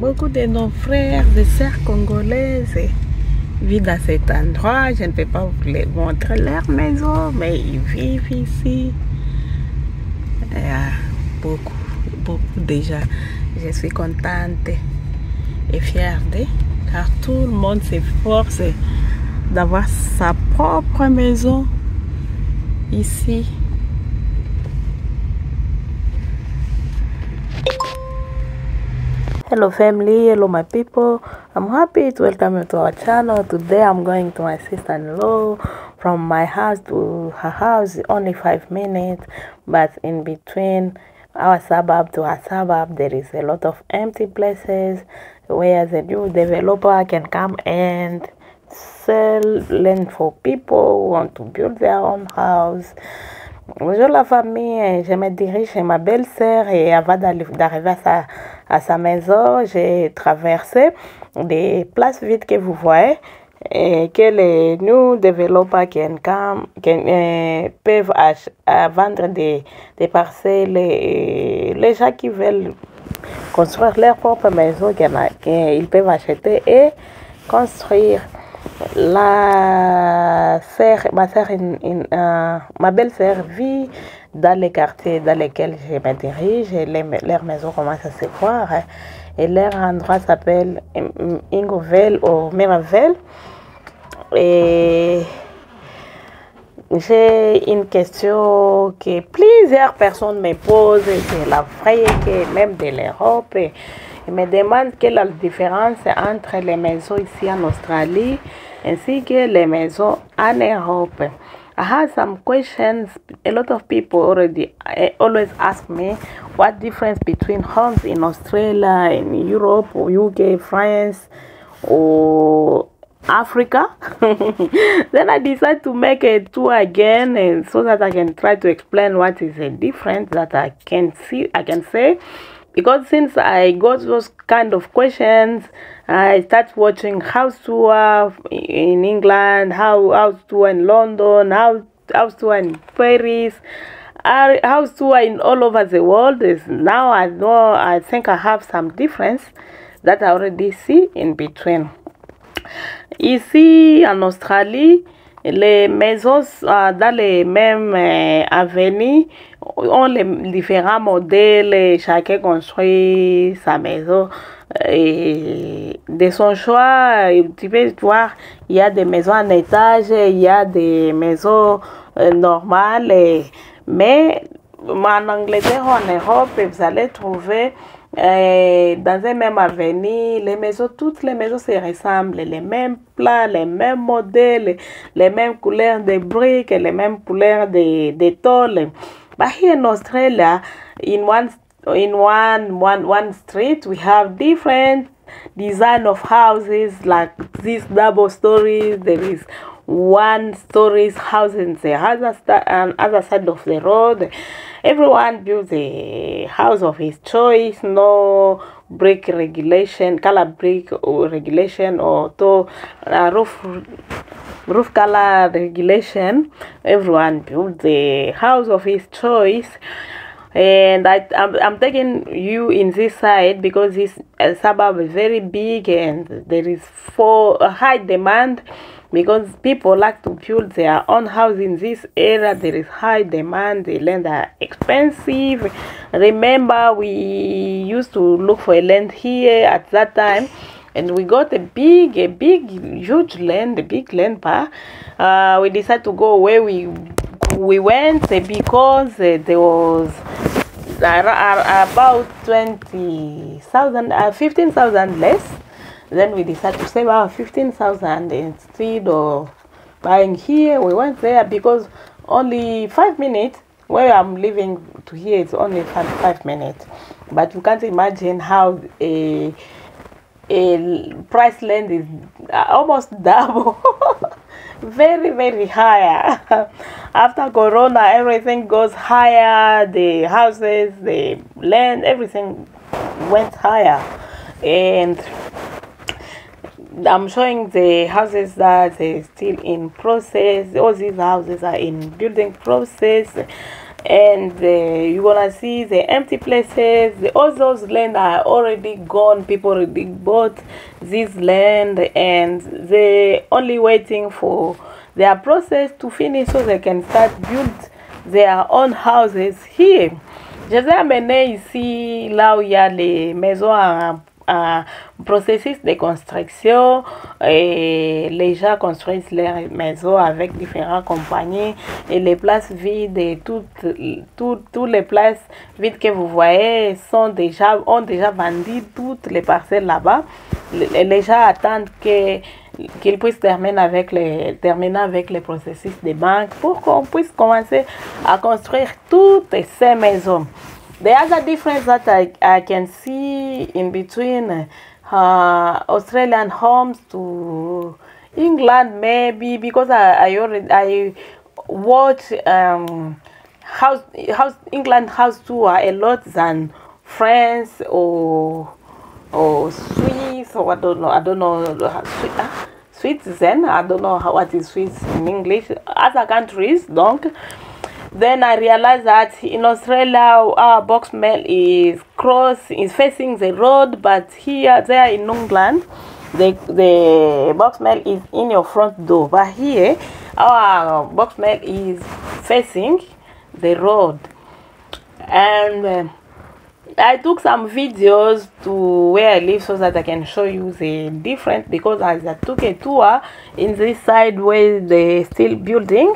Beaucoup de nos frères et sœurs congolaises vivent dans cet endroit. Je ne peux pas vous les montrer leur maison, mais ils vivent ici. Beaucoup, beaucoup déjà. Je suis contente et fière de, car tout le monde s'efforce d'avoir sa propre maison ici. Hello family. Hello my people. I'm happy to welcome you to our channel. Today i'm going to my sister-in-law. From my house to her house only five minutes. But in between our suburb to her suburb there is a lot of empty places where the new developer can come and sell land for people who want to build their own house Bonjour la famille, je me dirige chez ma belle-sœur et avant d'arriver à sa, maison, j'ai traversé des places vides que vous voyez et que les can come, can, euh, peuvent à vendre des, des parcelles les gens qui veulent construire leur propre maison, qu'ils peuvent acheter et construire la sœur, ma sœur, ma belle-sœur vit dans les quartiers dans lesquels je me dirige. Et les, leur maison commence à se voir. Hein. Et leur endroit s'appelle Ingovel ou Miravel. Et j'ai une question que plusieurs personnes me posent, c'est la vraie que même de l'Europe. Ils me demandent quelle est la différence entre les maisons ici en Australie que les maisons en Europe. I had some questions. A lot of people already uh, always ask me what difference between homes in Australia, in Europe, or UK, France, or Africa. then I decided to make a tour again, and so that I can try to explain what is the difference that I can see. I can say because since I got those kind of questions, I start watching house tour in England, how house tour in London, how house tour in Paris, house tour in all over the world. Is now I know I think I have some difference that I already see in between. Ici en Australie, les maisons euh, dans les mêmes euh, avenues ont les différents modèles et chacun construit sa maison et de son choix. Tu peux voir, il y a des maisons en étage, il y a des maisons euh, normales, mais en Angleterre en Europe, vous allez trouver euh, dans un même avenue, les maisons, toutes les maisons se ressemblent, les mêmes plats, les mêmes modèles, les mêmes couleurs de briques, les mêmes couleurs de, de tôles. But here in in one in one one one street, we have different design of houses like this double stories. There is one stories house in the other, um, other side of the road. Everyone builds a house of his choice. No brick regulation, color brick or regulation or to uh, roof roof color regulation. Everyone builds the house of his choice and I, I'm, I'm taking you in this side because this uh, suburb is very big and there is for a high demand because people like to build their own house in this area. There is high demand the land are expensive. Remember we used to look for a land here at that time and we got a big a big huge land a big land bar uh, we decided to go where we we went because uh, there was uh, about 20,000 uh, 15,000 less. Then we decided to save our 15,000 instead of buying here. We went there because only five minutes where I'm living to here it's only five, five minutes. But you can't imagine how a a price land is almost double very very higher. After corona everything goes higher. The houses the land everything went higher. And i'm showing the houses that are still in process. All these houses are in building process and uh, you're gonna see the empty places the, all those land are already gone people already bought this land and they only waiting for their process to finish so they can start build their own houses here. Je ici là où il y a les maisons à un processus de construction et les gens construisent leurs maisons avec différentes compagnies et les places vides et toutes, toutes, toutes les places vides que vous voyez sont déjà, ont déjà vendu toutes les parcelles là-bas. Les gens attendent que qu'ils puissent terminer avec les terminer avec les processus des banques pour qu'on puisse commencer à construire toutes ces maisons. The other difference that I, I can see in between uh, Australian homes to England maybe because I, I already I watch um, house house England house tour a lot than France or or Swiss or I don't know I don't know uh, Switzerland I don't know how what is Swiss in English other countries donc then I realized that in Australia our box mail is cross is facing the road but here there in England the the box mail is in your front door. But here our box mail is facing the road. And uh, I took some videos to where I live so that I can show you the difference because as I took a tour in this side where they still building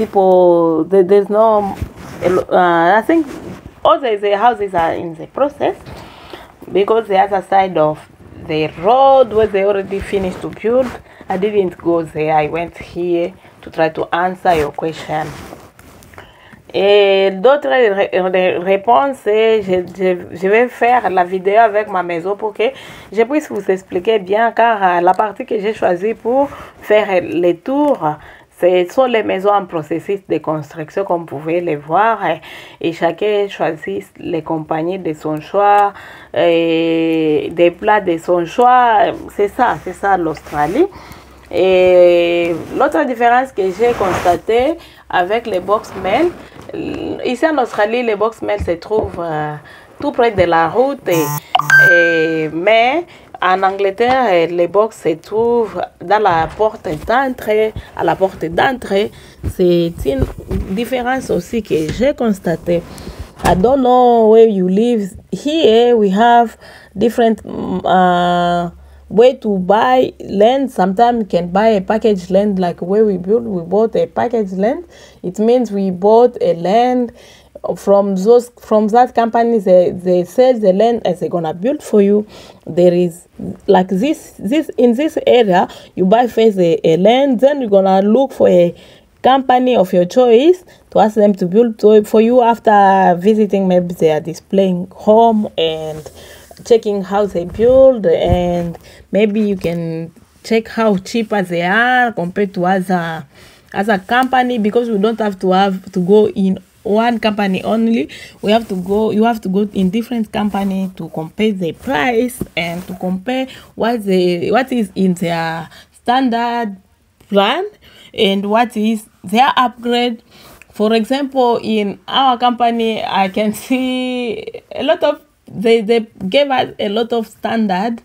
people there, there's no uh, I think all the, the houses are in the process because the other side of the road where they already finished to build I didn't go there. I went here to try to answer your question. Et d'autres ré réponses, je, je, je, vais faire la vidéo avec ma maison pour que je puisse vous expliquer bien car la partie que j'ai choisie pour faire les tours, ce sont les maisons en processus de construction comme vous pouvez les voir et chacun choisit les compagnies de son choix des plats de son choix. C'est ça, c'est ça l'Australie. Et l'autre différence que j'ai constatée avec les box mail, ici en Australie, les box mail se trouvent euh, tout près de la route, mais en Angleterre, les box se trouvent dans la porte d'entrée, à la porte d'entrée. C'est une différence aussi que j'ai constatée. I don't know where you live. Here we have different uh, way to buy land sometimes you can buy a package land like where we built we bought a package land it means we bought a land from those from that company they, they sell the land as they're gonna build for you. There is like this this in this area you buy first a, a land then you're gonna look for a company of your choice to ask them to build for you after visiting maybe they are displaying home and checking how they build and maybe you can check how cheaper they are compared to other other company because we don't have to have to go in one company only. We have to go you have to go in different company to compare the price and to compare what the what is in their standard plan and what is their upgrade. For example in our company i can see a lot of they they gave us a lot of standard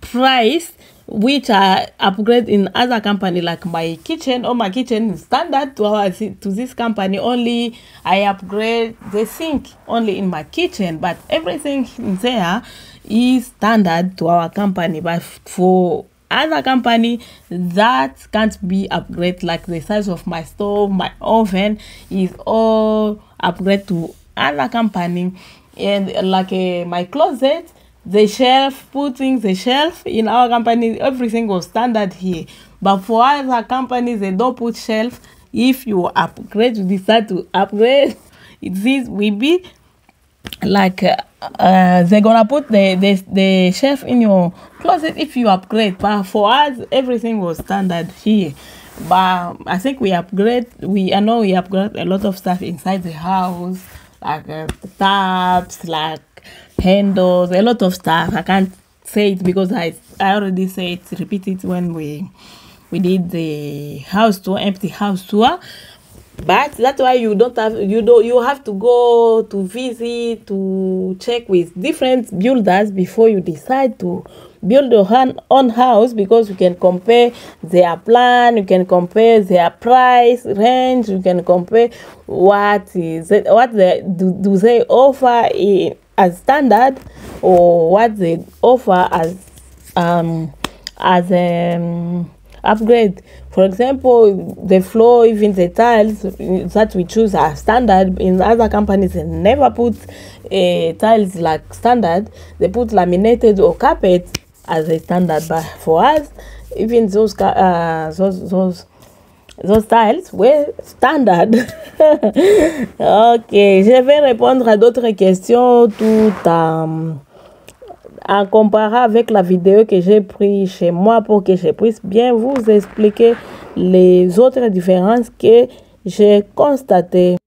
price which are upgrade in other company like my kitchen. Or my kitchen standard to our to this company. Only i upgrade the sink only in my kitchen but everything in there is standard to our company. But for other company that can't be upgrade. Like the size of my stove my oven is all upgrade to other company. And like uh, my closet the shelf putting the shelf in our company. Everything was standard here. But for other companies they don't put shelf. If you upgrade you decide to upgrade. This will be like uh, uh, they're gonna put the, the the shelf in your closet if you upgrade. But for us everything was standard here. But i think we upgrade we i know we upgrade a lot of stuff inside the house like uh, taps, like handles, a lot of stuff. I can't say it because I I already said it, repeat it when we we did the house tour, empty house tour. but that's why you don't have you don't you have to go to visit to check with different builders before you decide to build your own house because you can compare their plan you can compare their price range you can compare what is it, what they do, do they offer in, as standard or what they offer as um as um upgrade. For example the floor even the tiles that we choose are standard. In other companies they never put uh, tiles like standard. They put laminated or carpet as a standard. But for us even those uh, those those those tiles were standard. ok, je vais répondre à d'autres questions tout en, en comparant avec la vidéo que j'ai prise chez moi pour que je puisse bien vous expliquer les autres différences que j'ai constatées.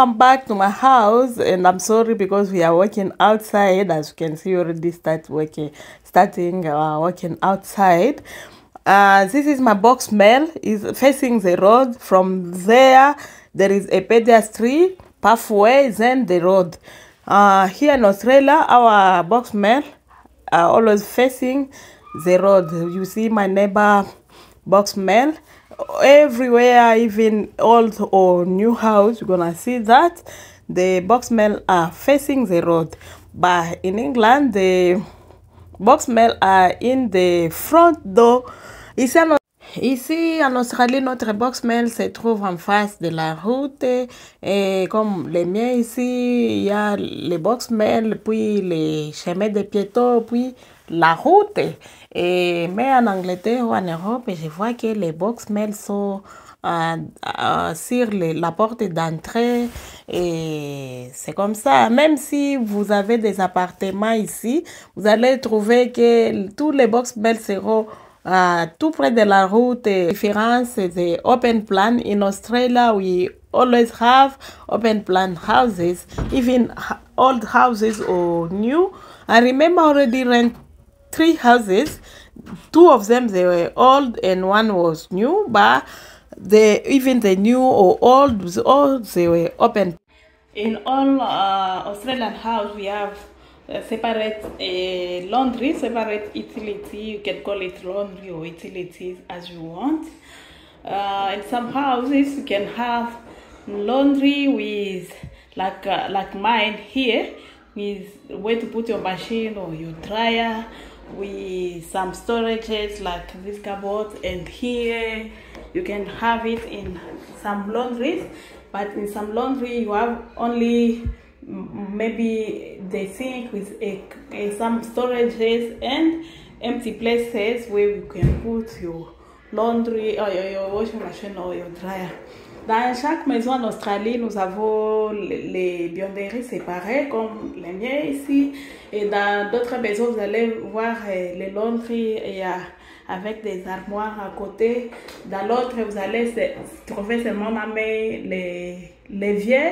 I'm back to my house and i'm sorry because we are working outside. As you can see already start working starting uh, working outside. Uh, this is my box mail. Is facing the road. From there there is a pedestrian pathway then the road. Uh, here in australia our box mail are always facing the road. You see my neighbor box mail everywhere even old or new house you're gonna see that the box mail are facing the road. But in england the box mail are in the front door. Ici en, ici en australie notre box mail se trouve en face de la route. Et comme les miens ici il y a les box mail puis les chemins de piétons puis la route. Et, mais en Angleterre ou en Europe, je vois que les box mail sont euh, euh, sur la porte d'entrée et c'est comme ça. Même si vous avez des appartements ici, vous allez trouver que tous les box mail seront uh, tout près de la route. Difference the open plan in Australia. We always have open plan houses, even old houses or new. I remember already rent three houses. Two of them they were old and one was new, but the even the new or old all they were open. In all uh, Australian house we have uh, separate uh, laundry, separate utility. You can call it laundry or utilities as you want. Uh, in some houses you can have laundry with like uh, like mine here with where to put your machine or your dryer with some storages like this cupboard and here you can have it in some laundries but in some laundry you have only maybe the sink with a, a, some storages and empty places where you can put your laundry or your, your washing machine or your dryer dans chaque maison en Australie, nous avons les buanderies séparées, comme les miens ici. Et dans d'autres maisons, vous allez voir euh, les laundries avec des armoires à côté. Dans l'autre, vous allez trouver seulement les, l'évier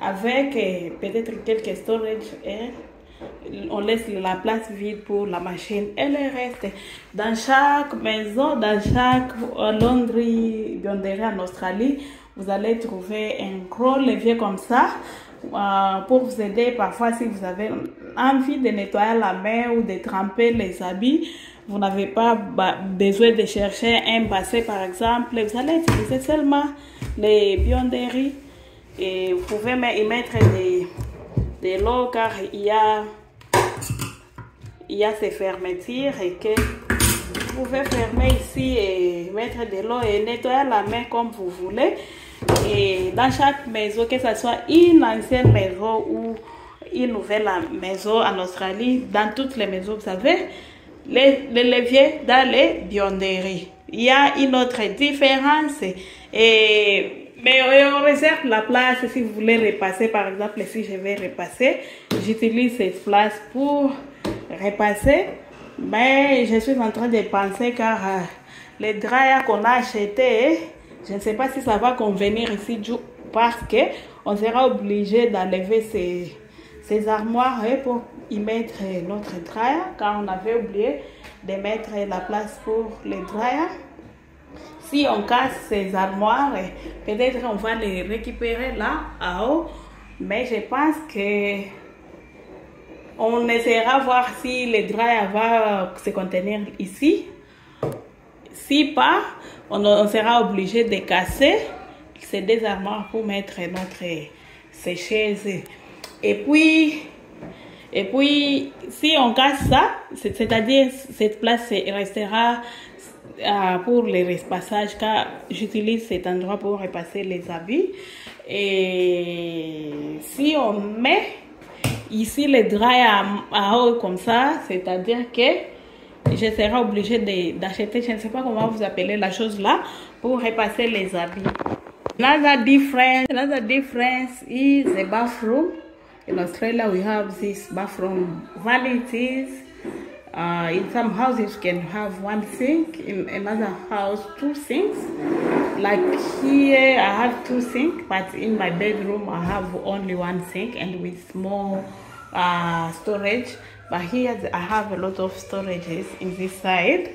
avec euh, peut-être quelques storage et on laisse la place vide pour la machine et le reste. Dans chaque maison, dans chaque laundry buanderie en Australie, vous allez trouver un gros levier comme ça euh, pour vous aider parfois si vous avez envie de nettoyer la main ou de tremper les habits. Vous n'avez pas besoin de chercher un bassin par exemple. Vous allez utiliser seulement les bionderies et vous pouvez y mettre des, des l'eau car il y a, il y a ces fermetures et que vous pouvez fermer ici et mettre de l'eau et nettoyer la main comme vous voulez. Et dans chaque maison, que ce soit une ancienne maison ou une nouvelle maison en Australie, dans toutes les maisons, vous savez, les, les leviers dans les bionderies. Il y a une autre différence. Et, mais on réserve la place si vous voulez repasser. Par exemple, si je vais repasser, j'utilise cette place pour repasser. Mais je suis en train de penser car euh, les draps qu'on a achetés, je ne sais pas si ça va convenir ici parce que on sera obligé d'enlever ces, ces armoires pour y mettre notre drap car on avait oublié de mettre la place pour les draps. Si on casse ces armoires, peut-être on va les récupérer là, à haut. Mais je pense que on essaiera voir si le drap va se contenir ici. Si pas, on, sera obligé de casser ces deux armoires pour mettre notre chaises. Et puis, et puis, si on casse ça, c'est-à-dire cette place restera euh, pour les repassages car j'utilise cet endroit pour repasser les habits. Et si on met Ici, les draps à, haut comme ça, c'est-à-dire que je serai obligée d'acheter, je ne sais pas comment vous appelez la chose là, pour repasser les habits. Another difference, another difference is the bathroom. In Australia, we have this bathroom vanities. Uh, in some houses, you can have one sink. In another house, two sinks. Like here, I have two sinks, but in my bedroom, I have only one sink and with small uh, storage but here I have a lot of storages in this side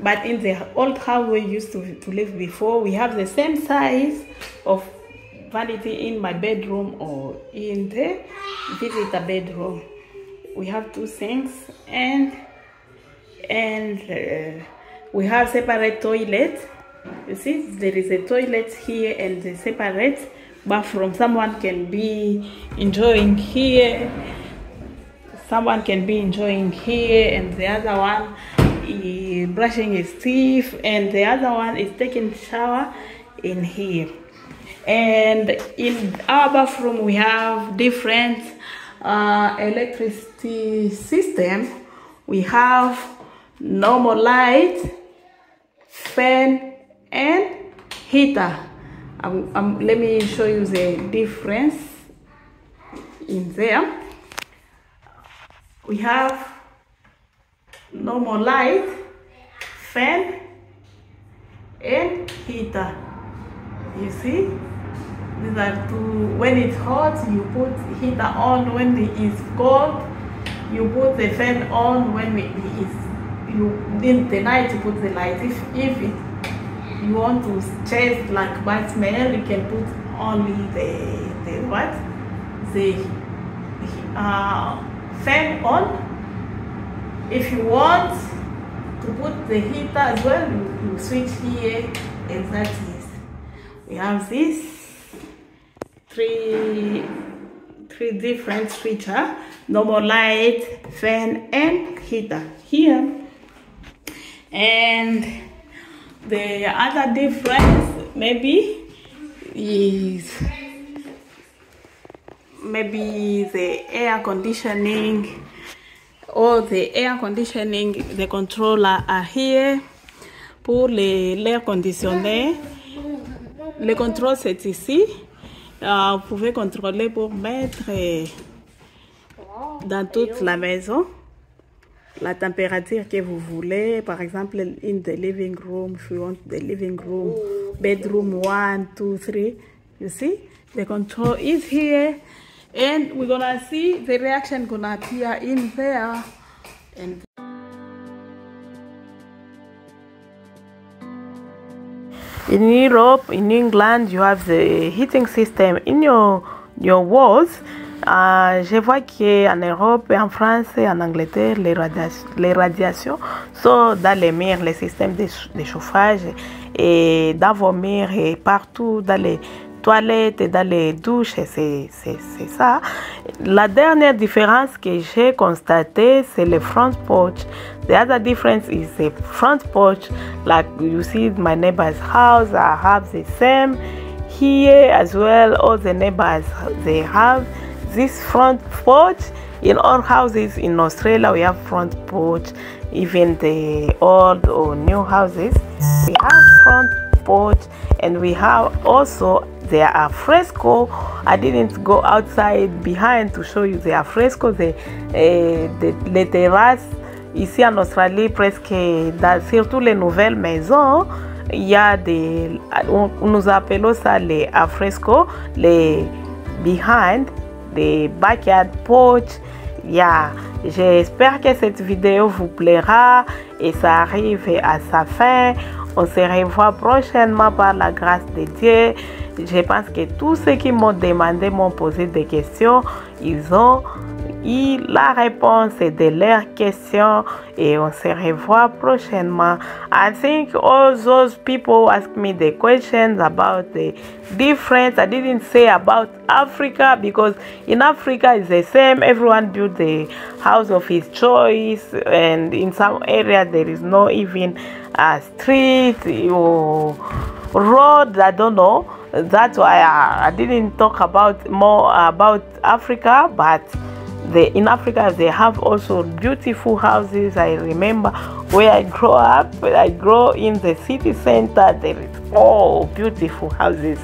but in the old house we used to, to live before we have the same size of vanity in my bedroom or in the visitor bedroom we have two sinks and and uh, we have separate toilet you see there is a toilet here and the separate bathroom. Someone can be enjoying here someone can be enjoying here and the other one is brushing his teeth and the other one is taking shower in here. And in our bathroom we have different uh, electricity system we have normal light fan and heater um, um, let me show you the difference in there we have normal light, fan, and heater. You see? These are two. When it's hot, you put heater on. When it is cold, you put the fan on. When it is you in the night, you put the light. If if it, you want to chase like smell, you can put only the the what the uh fan on if you want to put the heater as well you, you switch here and that is we have this three three different switcher normal light fan and heater here. And the other difference maybe is maybe the air conditioning. Or the air conditioning the controller are here. Pour l'air conditionné le contrôle c'est ici euh, vous pouvez contrôler pour mettre dans toute la maison la température que vous voulez. Par exemple, in the living room, if you want the living room, bedroom one, two, three. You see, the control is here. And we're gonna see the reaction gonna appear in there. And in Europe, in England, you have the heating system. In your your walls euh, je vois qu'en Europe, en France et en Angleterre, les, radiations, sont dans les murs, les systèmes de, de chauffage et dans vos murs et partout dans les toilettes et dans les douches, c'est ça. La dernière différence que j'ai constatée, c'est le front porch. The other difference is the front porch. Like you see my neighbor's house, I have the same. Here as well, all the neighbors, they have this front porch in all houses in Australia we have front porch even the old or new houses we have front porch and we have also there are fresco i didn't go outside behind to show you there fresco the, uh, the les terrasses ici en Australie presque dans, surtout les nouvelles maisons il y a des nous appelons ça les fresco les behind des backyard porch. Yeah. J'espère que cette vidéo vous plaira et ça arrive à sa fin. On se revoit prochainement par la grâce de Dieu. Je pense que tous ceux qui m'ont demandé m'ont posé des questions. Ils ont la réponse de leurs questions et on se revoit prochainement. I think all those people ask me the questions about the difference. I didn't say about Africa because in Africa it's the same. Everyone built the house of his choice and in some areas there is no even a street or road. I don't know. That's why I, I didn't talk about more about Africa, but the in Africa they have also beautiful houses. I remember where I grew up. I grow in the city center. There is all beautiful houses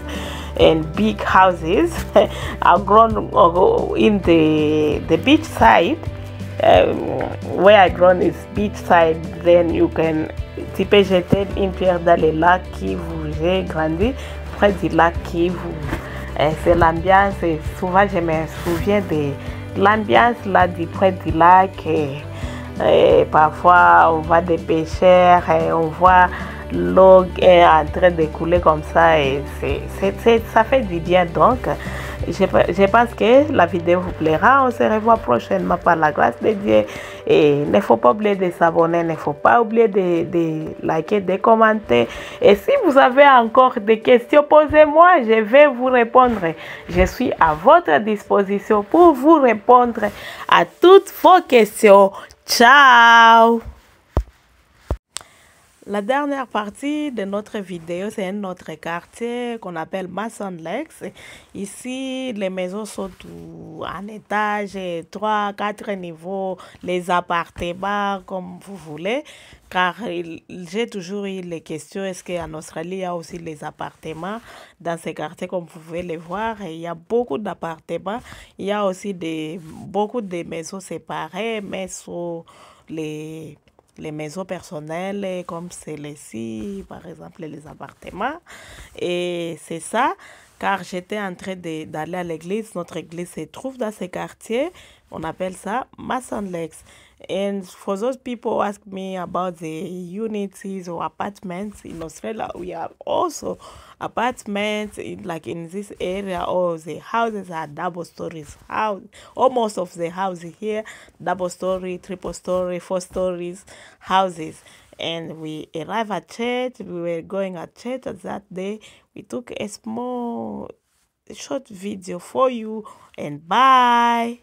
and big houses. I've grown uh, in the the beach side. Um, where I grown is beach side. Then you can tu peux jeter pierre dans. J'ai grandi près du lac Kivu. C'est l'ambiance. Souvent je me souviens des l'ambiance là du près du lac. Et, parfois, on voit des pêcheurs et on voit l'eau en train de couler comme ça. Et c'est, ça fait du bien. Donc, je, pense que la vidéo vous plaira. On se revoit prochainement par la grâce de Dieu. Et ne faut pas oublier de s'abonner, ne faut pas oublier de, de, liker, de commenter. Et si vous avez encore des questions, posez-moi, je vais vous répondre. Je suis à votre disposition pour vous répondre à toutes vos questions. Ciao la dernière partie de notre vidéo, c'est un autre quartier qu'on appelle Mason Lex. Ici, les maisons sont en étage, 3, 4 niveaux, les appartements, comme vous voulez. Car j'ai toujours eu les questions, est-ce qu'en Australie, il y a aussi les appartements dans ces quartiers, comme vous pouvez les voir? il y a beaucoup d'appartements. Il y a aussi des, beaucoup de maisons séparées, mais sur les les maisons personnelles comme celles-ci, par exemple les appartements. Et c'est ça, car j'étais en train d'aller à l'église. Notre église se trouve dans ce quartier. On appelle ça Mason Lakes. And for those people who ask me about the units or apartments in Australia, we have also apartments in, like in this area or the houses are double stories. House almost of the houses here double story triple story four stories houses. And we arrived at church we were going at church at that day. We took a small short video for you and bye